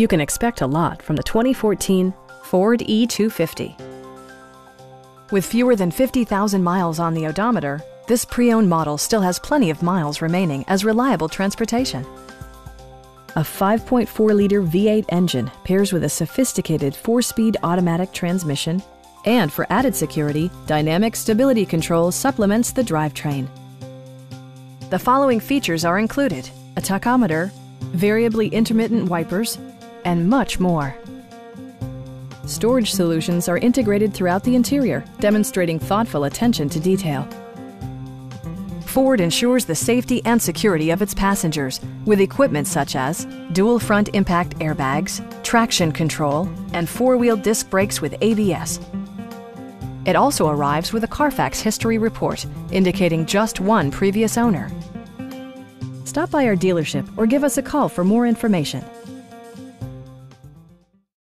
You can expect a lot from the 2014 Ford E250. With fewer than 50,000 miles on the odometer, this pre-owned model still has plenty of miles remaining as reliable transportation. A 5.4-liter V8 engine pairs with a sophisticated four-speed automatic transmission, and for added security, Dynamic Stability Control supplements the drivetrain. The following features are included. A tachometer, variably intermittent wipers, and much more. Storage solutions are integrated throughout the interior, demonstrating thoughtful attention to detail. Ford ensures the safety and security of its passengers with equipment such as dual front impact airbags, traction control, and four-wheel disc brakes with ABS. It also arrives with a Carfax history report indicating just one previous owner. Stop by our dealership or give us a call for more information.